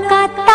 फूलों का